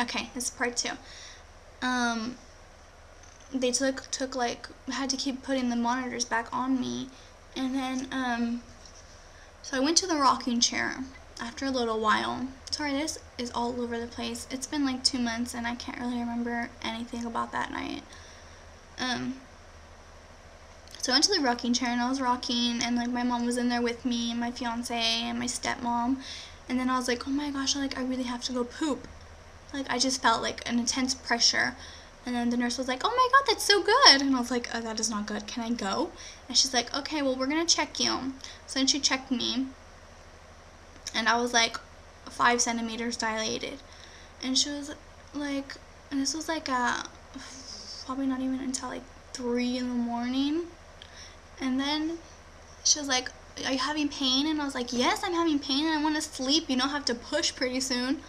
okay, this is part two. Um, they took took like had to keep putting the monitors back on me, and then um, so I went to the rocking chair after a little while. Sorry, this is all over the place. It's been like two months, and I can't really remember anything about that night. Um, so I went to the rocking chair and I was rocking and like my mom was in there with me and my fiance and my stepmom and then I was like, oh my gosh, like I really have to go poop. Like I just felt like an intense pressure. And then the nurse was like, oh my god, that's so good. And I was like, oh, that is not good. Can I go? And she's like, okay, well, we're going to check you. So then she checked me. And I was like five centimeters dilated. And she was like, and this was like a, probably not even until like three in the morning. And then she was like, Are you having pain? And I was like, Yes, I'm having pain and I want to sleep. You don't have to push pretty soon.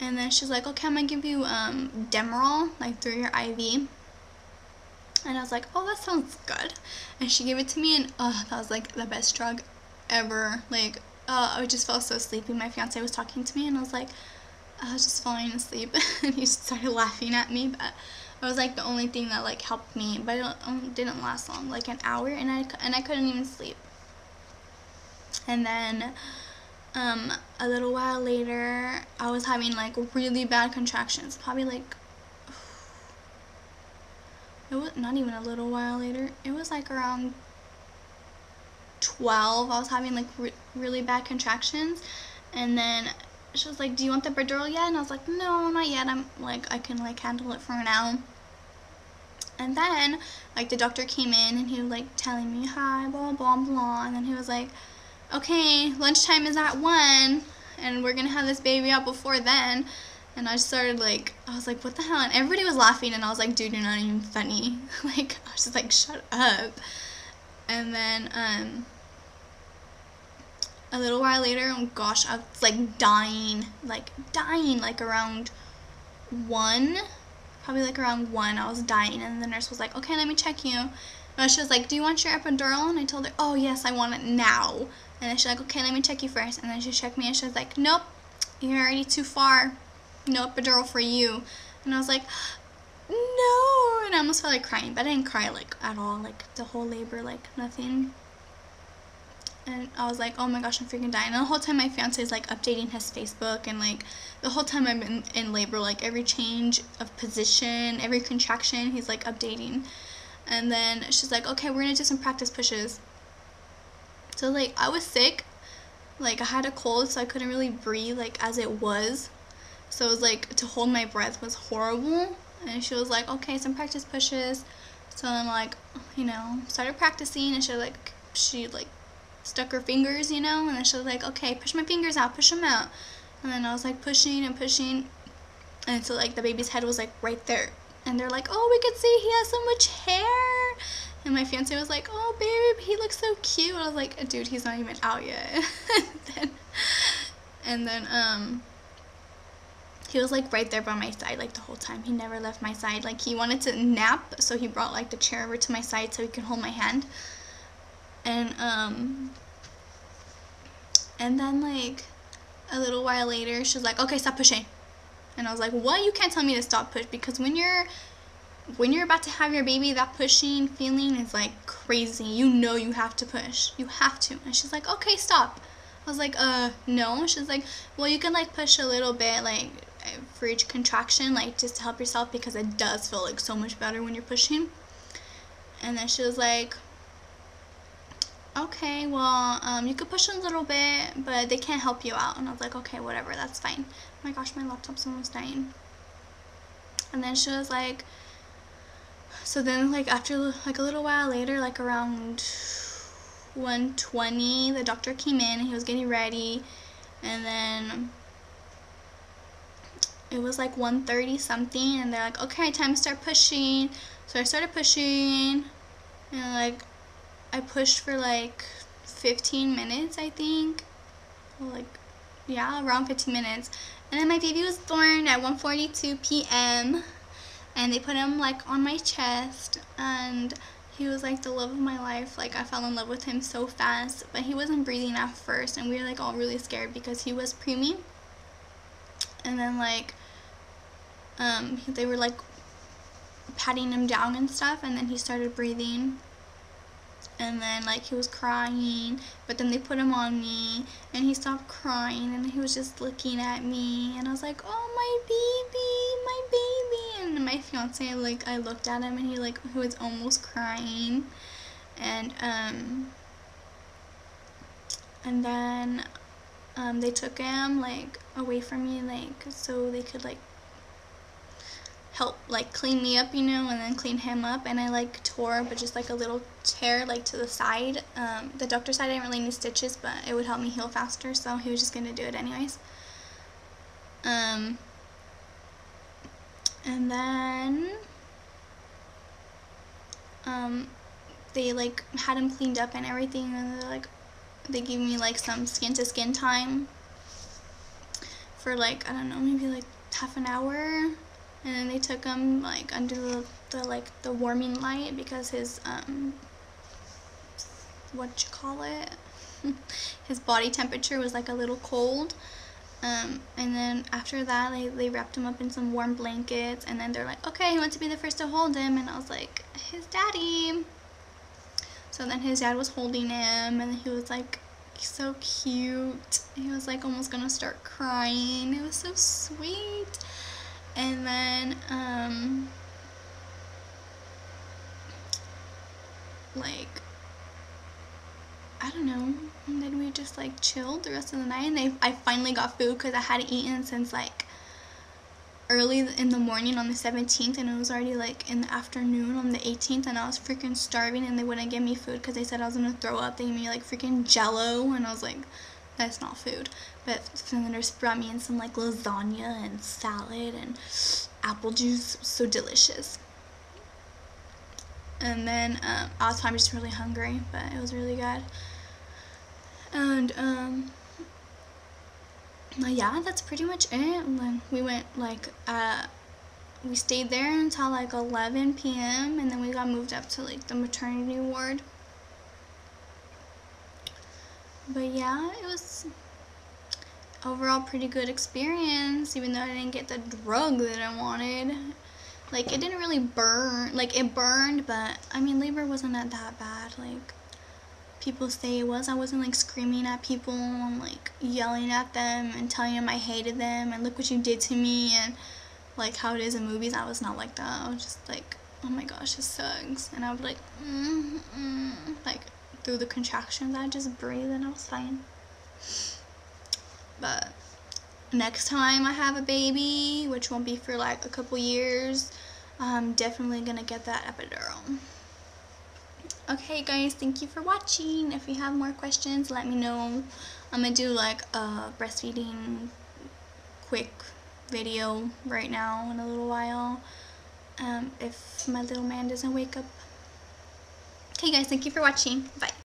And then she's like, Okay, I'm going to give you um, Demerol, like through your IV. And I was like, Oh, that sounds good. And she gave it to me, and oh, that was like the best drug ever. Like, uh, I just felt so sleepy. My fiance was talking to me, and I was like, I was just falling asleep. and he started laughing at me, but it was like the only thing that like helped me, but it didn't last long, like an hour, and I and I couldn't even sleep. And then um, a little while later, I was having like really bad contractions, probably like it was not even a little while later. It was like around 12. I was having like re really bad contractions, and then she was like, do you want the epidural yet? And I was like, no, not yet. I'm like, I can like handle it for now. And then, like, the doctor came in and he was like telling me, hi, blah, blah, blah. And then he was like, okay, lunchtime is at 1 and we're gonna have this baby out before then. And I started like, I was like, what the hell? And everybody was laughing and I was like, dude, you're not even funny. like, I was just like, shut up. And then, um, a little while later, oh gosh, I was like dying, like dying, like around one, probably like around one, I was dying, and the nurse was like, okay, let me check you. And she was like, do you want your epidural? And I told her, oh yes, I want it now. And then she's like, okay, let me check you first. And then she checked me, and she was like, nope, you're already too far. No epidural for you. And I was like, no. And I almost felt like crying, but I didn't cry like at all, like the whole labor, like nothing and I was like, oh my gosh, I'm freaking dying. And the whole time my fiance is like updating his Facebook and like the whole time I'm in, in labor, like every change of position, every contraction, he's like updating. And then she's like, okay, we're gonna do some practice pushes. So like I was sick, like I had a cold, so I couldn't really breathe like as it was. So it was like to hold my breath was horrible. And she was like, okay, some practice pushes. So I'm like, you know, started practicing, and she like she like stuck her fingers, you know, and then she was like, okay, push my fingers out, push them out. And then I was like pushing and pushing, and so like the baby's head was like right there. And they're like, oh, we could see he has so much hair. And my fiance was like, oh, babe, he looks so cute. I was like, dude, he's not even out yet. and, then, and then, um, he was like right there by my side like the whole time. He never left my side. Like he wanted to nap, so he brought like the chair over to my side so he could hold my hand and um and then like a little while later she was like okay stop pushing and i was like what you can't tell me to stop push because when you're when you're about to have your baby that pushing feeling is like crazy. You know you have to push. You have to. And she's like okay stop. I was like uh no. She's like well you can like push a little bit like for each contraction like just to help yourself because it does feel like so much better when you're pushing. And then she was like okay, well, um, you could push a little bit, but they can't help you out. And I was like, okay, whatever, that's fine. Oh my gosh, my laptop's almost dying. And then she was like, so then like after like a little while later, like around 120, the doctor came in he was getting ready. And then it was like 130 something and they're like, okay, time to start pushing. So I started pushing and like I pushed for like 15 minutes, I think. Like, yeah, around 15 minutes. And then my baby was born at 1.42 p.m. And they put him like on my chest and he was like the love of my life. Like I fell in love with him so fast, but he wasn't breathing at first and we were like all really scared because he was preemie. And then like um, they were like patting him down and stuff, and then he started breathing. And then like he was crying, but then they put him on me, and he stopped crying, and he was just looking at me, and I was like, "Oh my baby, my baby!" And my fiance like I looked at him, and he like he was almost crying, and um, and then um, they took him like away from me, like so they could like help like clean me up, you know, and then clean him up. And I like tore, but just like a little tear like to the side. Um, the doctor said I didn't really need stitches, but it would help me heal faster, so he was just gonna do it anyways. Um, and then um, they like had him cleaned up and everything, and they're like, they gave me like some skin to skin time for like I don't know, maybe like half an hour. And then they took him like under the, the like the warming light because his um what you call it? His body temperature was like a little cold um, and then after that they, they wrapped him up in some warm blankets and then they're like okay he wants to be the first to hold him and I was like his daddy. So then his dad was holding him and he was like so cute. He was like almost gonna start crying. It was so sweet. And then um like I don't know and then we just like chilled the rest of the night and they, I finally got food because I hadn't eaten since like early in the morning on the 17th and it was already like in the afternoon on the 18th and I was freaking starving and they wouldn't give me food because they said I was gonna throw up they gave me like freaking jello and I was like that's not food. But then the nurse brought me in some like lasagna and salad and apple juice. So delicious. And then um, I was probably just really hungry, but it was really good. And um, yeah, that's pretty much it. Then we went like uh, we stayed there until like 11 p.m. and then we got moved up to like the maternity ward but yeah, it was overall pretty good experience, even though I didn't get the drug that I wanted. Like, it didn't really burn. Like, it burned, but, I mean, labor wasn't that bad. Like, people say it was. I wasn't, like, screaming at people and, like, yelling at them and telling them I hated them and look what you did to me and, like, how it is in movies. I was not like that. I was just, like, oh my gosh, this sucks. And I would, like, mm, mm, like, through the contractions. I just breathed and I was fine. But next time I have a baby, which won't be for like a couple years, I'm definitely gonna get that epidural. Okay guys, thank you for watching. If you have more questions, let me know. I'm gonna do like a breastfeeding quick video right now in a little while. Um, if my little man doesn't wake up Okay guys, thank you for watching. Bye.